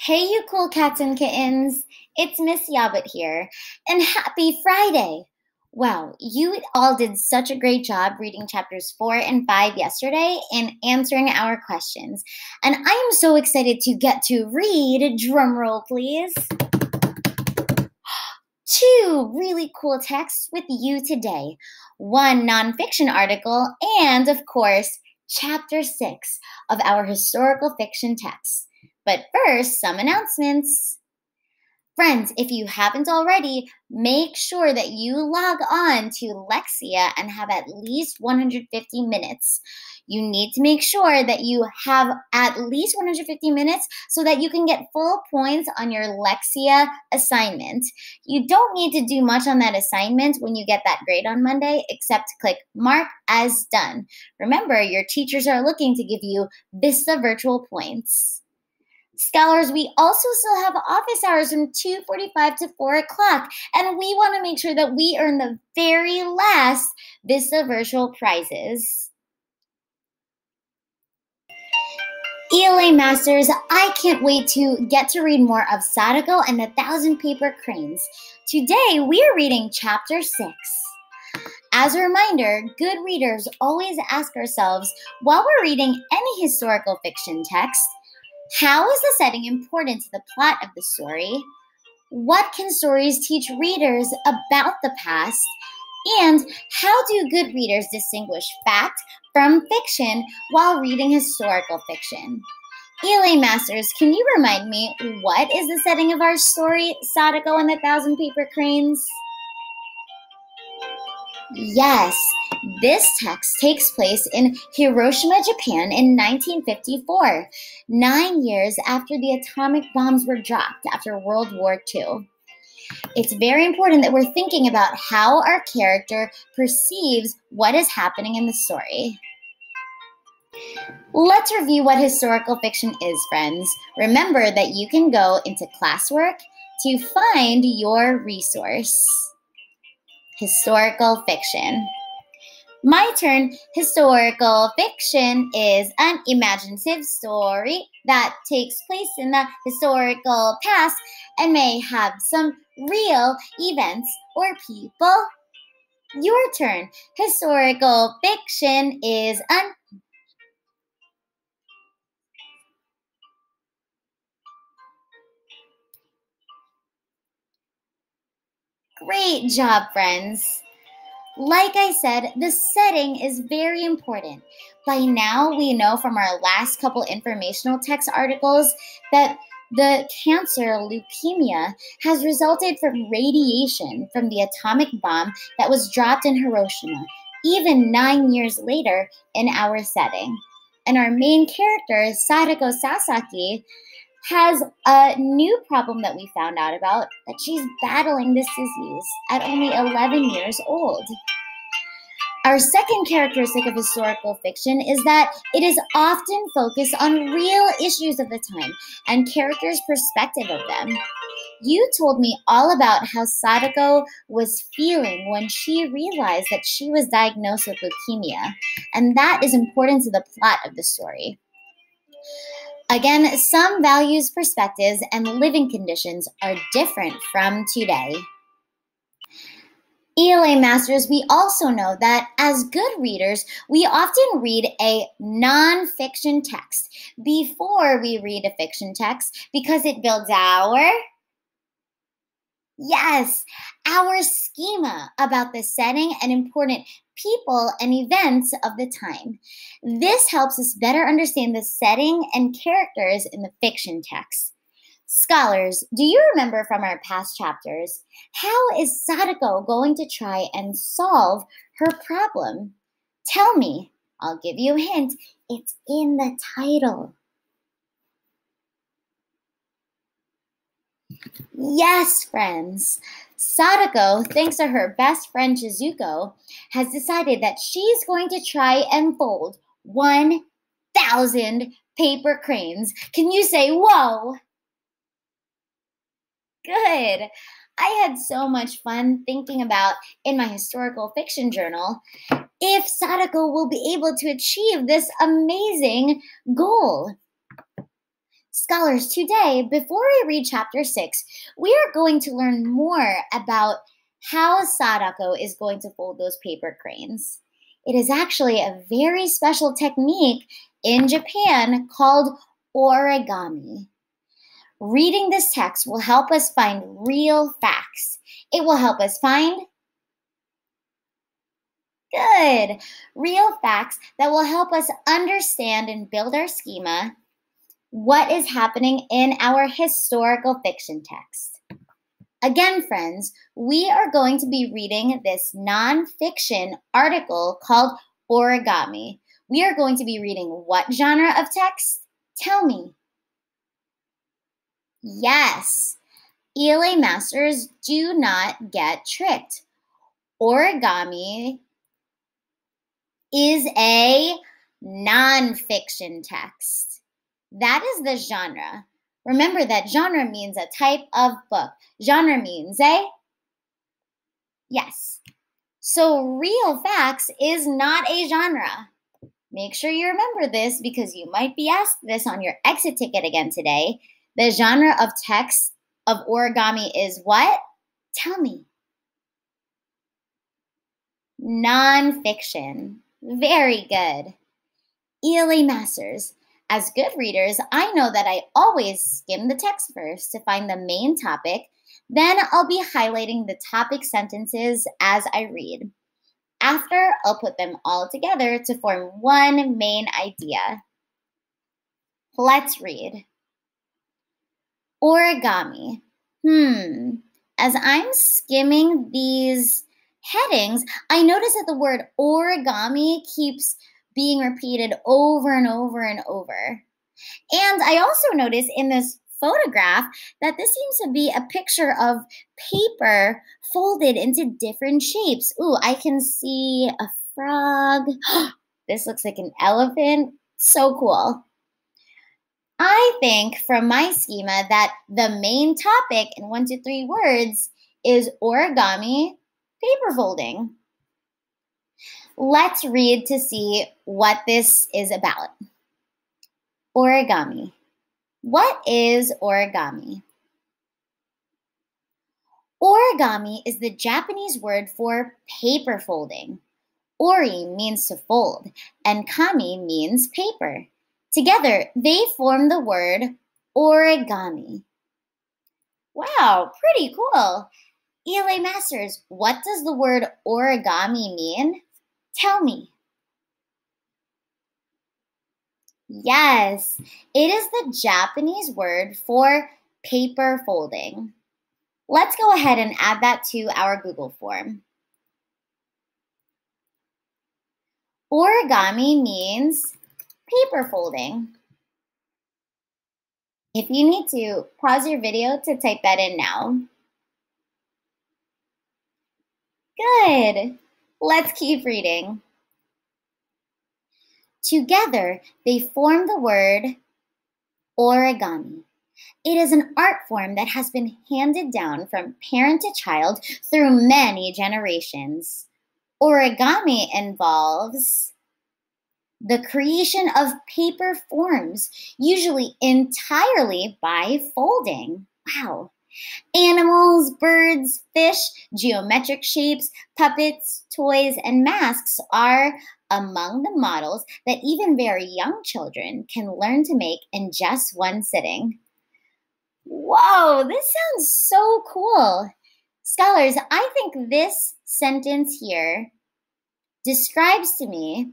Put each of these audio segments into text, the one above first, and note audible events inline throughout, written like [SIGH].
Hey, you cool cats and kittens. It's Miss Yabut here, and happy Friday. Wow, you all did such a great job reading chapters 4 and 5 yesterday and answering our questions. And I am so excited to get to read, drumroll please, [GASPS] two really cool texts with you today one nonfiction article, and of course, chapter 6 of our historical fiction text. But first, some announcements. Friends, if you haven't already, make sure that you log on to Lexia and have at least 150 minutes. You need to make sure that you have at least 150 minutes so that you can get full points on your Lexia assignment. You don't need to do much on that assignment when you get that grade on Monday, except click Mark as done. Remember, your teachers are looking to give you Vista virtual points. Scholars, we also still have office hours from 2.45 to 4 o'clock, and we want to make sure that we earn the very last Vista Virtual prizes. ELA Masters, I can't wait to get to read more of Sadako and the Thousand Paper Cranes. Today, we are reading Chapter 6. As a reminder, good readers always ask ourselves while we're reading any historical fiction text, how is the setting important to the plot of the story? What can stories teach readers about the past? And how do good readers distinguish fact from fiction while reading historical fiction? ELA Masters, can you remind me what is the setting of our story, Sadako and the Thousand Paper Cranes? Yes, this text takes place in Hiroshima, Japan in 1954, nine years after the atomic bombs were dropped after World War II. It's very important that we're thinking about how our character perceives what is happening in the story. Let's review what historical fiction is, friends. Remember that you can go into classwork to find your resource historical fiction. My turn. Historical fiction is an imaginative story that takes place in the historical past and may have some real events or people. Your turn. Historical fiction is an Great job, friends. Like I said, the setting is very important. By now, we know from our last couple informational text articles that the cancer leukemia has resulted from radiation from the atomic bomb that was dropped in Hiroshima, even nine years later in our setting. And our main character, is Sadako Sasaki, has a new problem that we found out about that she's battling this disease at only 11 years old. Our second characteristic of historical fiction is that it is often focused on real issues of the time and characters' perspective of them. You told me all about how Sadako was feeling when she realized that she was diagnosed with leukemia, and that is important to the plot of the story. Again, some values, perspectives, and living conditions are different from today. ELA Masters, we also know that as good readers, we often read a nonfiction text before we read a fiction text because it builds our Yes, our schema about the setting and important people and events of the time. This helps us better understand the setting and characters in the fiction text. Scholars, do you remember from our past chapters? How is Sadako going to try and solve her problem? Tell me. I'll give you a hint. It's in the title. Yes, friends. Sadako, thanks to her best friend Chizuko, has decided that she's going to try and fold 1,000 paper cranes. Can you say whoa? Good. I had so much fun thinking about in my historical fiction journal if Sadako will be able to achieve this amazing goal. Scholars, today, before we read chapter 6, we are going to learn more about how Sadako is going to fold those paper cranes. It is actually a very special technique in Japan called origami. Reading this text will help us find real facts. It will help us find good real facts that will help us understand and build our schema what is happening in our historical fiction text. Again, friends, we are going to be reading this nonfiction article called Origami. We are going to be reading what genre of text? Tell me. Yes, ELA masters do not get tricked. Origami is a nonfiction text. That is the genre. Remember that genre means a type of book. Genre means eh? yes. So real facts is not a genre. Make sure you remember this because you might be asked this on your exit ticket again today. The genre of text of origami is what? Tell me. Nonfiction. Very good. ELA Masters. As good readers, I know that I always skim the text first to find the main topic, then I'll be highlighting the topic sentences as I read. After, I'll put them all together to form one main idea. Let's read. Origami. Hmm. As I'm skimming these headings, I notice that the word origami keeps being repeated over and over and over. And I also notice in this photograph that this seems to be a picture of paper folded into different shapes. Ooh, I can see a frog. [GASPS] this looks like an elephant. So cool. I think from my schema that the main topic in one to three words is origami paper folding. Let's read to see what this is about. Origami. What is origami? Origami is the Japanese word for paper folding. Ori means to fold, and kami means paper. Together, they form the word origami. Wow, pretty cool. ELA Masters, what does the word origami mean? Tell me. Yes, it is the Japanese word for paper folding. Let's go ahead and add that to our Google form. Origami means paper folding. If you need to, pause your video to type that in now. Good. Let's keep reading. Together, they form the word origami. It is an art form that has been handed down from parent to child through many generations. Origami involves the creation of paper forms, usually entirely by folding. Wow. Animals, birds, fish, geometric shapes, puppets, toys, and masks are among the models that even very young children can learn to make in just one sitting. Whoa, this sounds so cool. Scholars, I think this sentence here describes to me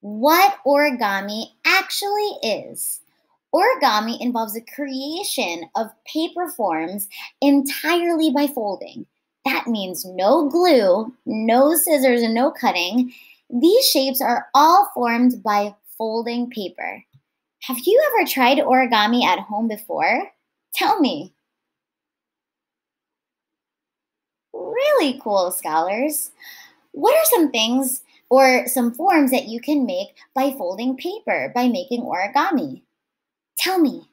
what origami actually is. Origami involves the creation of paper forms entirely by folding. That means no glue, no scissors, and no cutting. These shapes are all formed by folding paper. Have you ever tried origami at home before? Tell me. Really cool, scholars. What are some things or some forms that you can make by folding paper, by making origami? Tell me.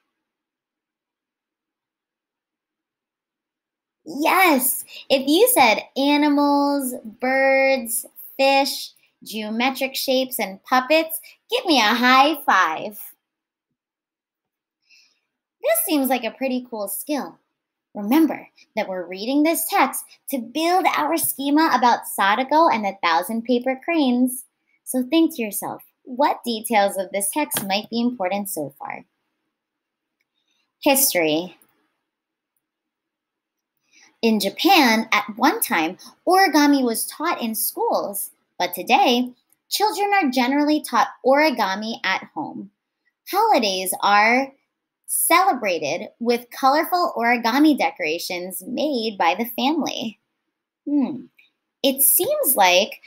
Yes, if you said animals, birds, fish, geometric shapes, and puppets, give me a high five. This seems like a pretty cool skill. Remember that we're reading this text to build our schema about Sadako and the thousand paper cranes. So think to yourself, what details of this text might be important so far? History. In Japan, at one time, origami was taught in schools, but today, children are generally taught origami at home. Holidays are celebrated with colorful origami decorations made by the family. Hmm. It seems like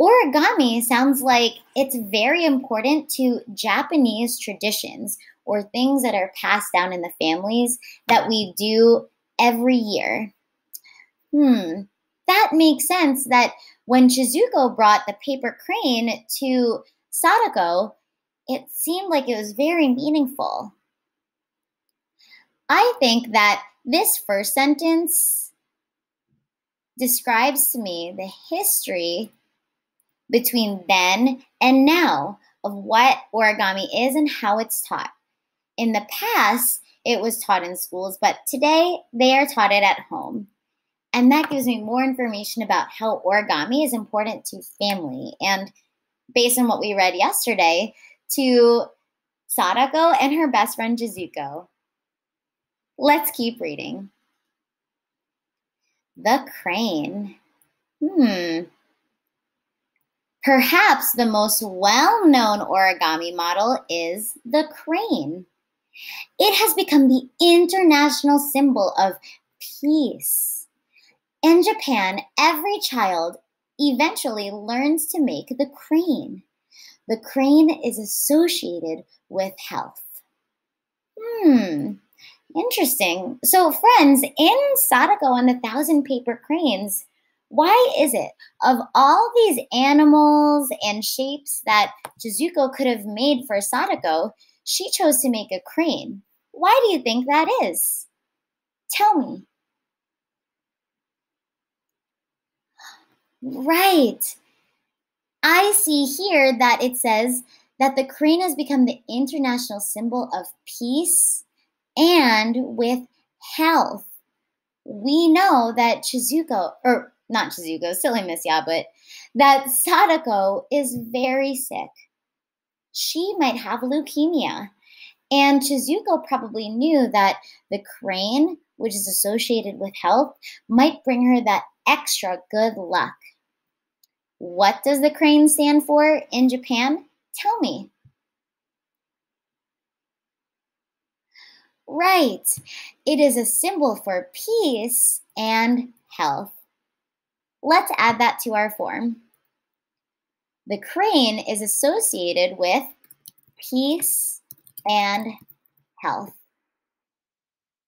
origami sounds like it's very important to Japanese traditions or things that are passed down in the families that we do every year. Hmm, that makes sense that when Chizuko brought the paper crane to Sadako, it seemed like it was very meaningful. I think that this first sentence describes to me the history between then and now of what origami is and how it's taught. In the past, it was taught in schools, but today they are taught it at home. And that gives me more information about how origami is important to family. And based on what we read yesterday, to Sadako and her best friend Chizuko. Let's keep reading. The crane. Hmm. Perhaps the most well known origami model is the crane. It has become the international symbol of peace. In Japan, every child eventually learns to make the crane. The crane is associated with health. Hmm, Interesting. So, friends, in Sadako and the Thousand Paper Cranes, why is it of all these animals and shapes that Chizuko could have made for Sadako, she chose to make a crane? Why do you think that is? Tell me. Right. I see here that it says that the crane has become the international symbol of peace and with health. We know that Chizuko, or not Chizuko, silly Miss Yabut, that Sadako is very sick. She might have leukemia. And Chizuko probably knew that the crane, which is associated with health, might bring her that extra good luck. What does the crane stand for in Japan? Tell me. Right. It is a symbol for peace and health. Let's add that to our form. The crane is associated with peace and health.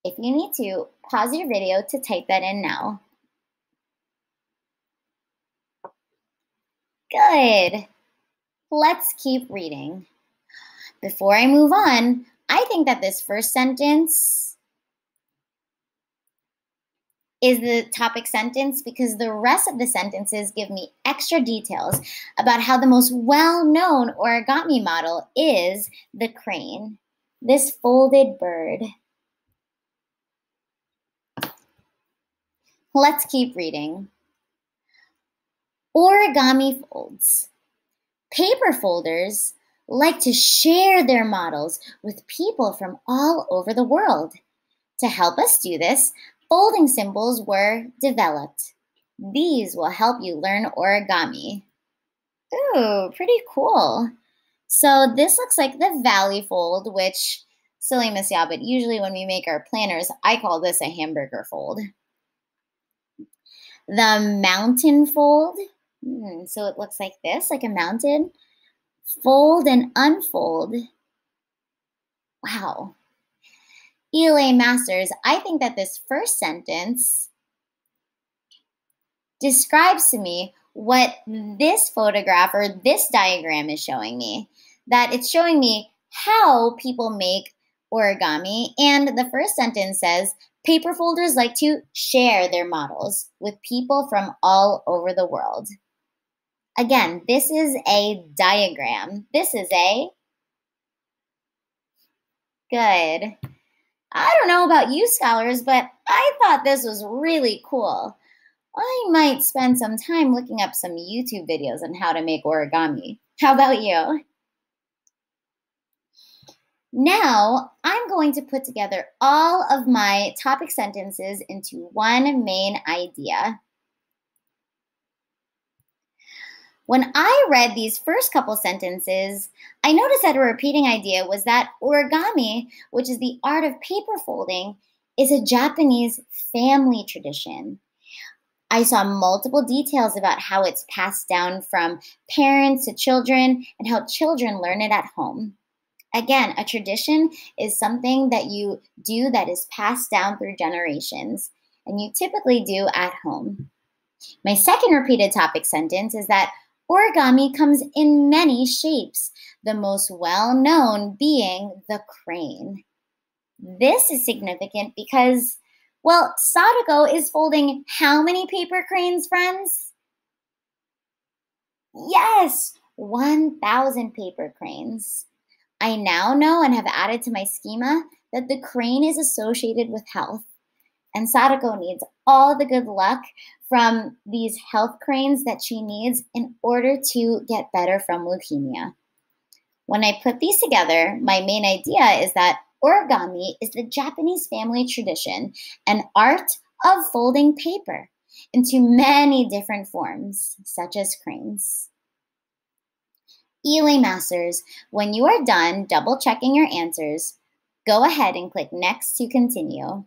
If you need to, pause your video to type that in now. Good. Let's keep reading. Before I move on, I think that this first sentence is the topic sentence because the rest of the sentences give me extra details about how the most well known origami model is the crane, this folded bird. Let's keep reading. Origami folds. Paper folders like to share their models with people from all over the world. To help us do this, folding symbols were developed. These will help you learn origami. Ooh, pretty cool. So this looks like the valley fold, which, silly Miss but usually when we make our planners, I call this a hamburger fold. The mountain fold, hmm, so it looks like this, like a mountain fold and unfold. Wow. ELA Masters, I think that this first sentence describes to me what this photograph or this diagram is showing me. That it's showing me how people make origami. And the first sentence says, paper folders like to share their models with people from all over the world. Again, this is a diagram. This is a good. I don't know about you scholars, but I thought this was really cool. I might spend some time looking up some YouTube videos on how to make origami. How about you? Now, I'm going to put together all of my topic sentences into one main idea. When I read these first couple sentences, I noticed that a repeating idea was that origami, which is the art of paper folding, is a Japanese family tradition. I saw multiple details about how it's passed down from parents to children and how children learn it at home. Again, a tradition is something that you do that is passed down through generations, and you typically do at home. My second repeated topic sentence is that origami comes in many shapes, the most well known being the crane. This is significant because well, Sadako is folding how many paper cranes, friends? Yes, 1,000 paper cranes. I now know and have added to my schema that the crane is associated with health. And Sadako needs all the good luck from these health cranes that she needs in order to get better from leukemia. When I put these together, my main idea is that Origami is the Japanese family tradition and art of folding paper into many different forms, such as cranes. ELA Masters, when you are done double checking your answers, go ahead and click Next to continue.